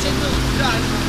真금도 울?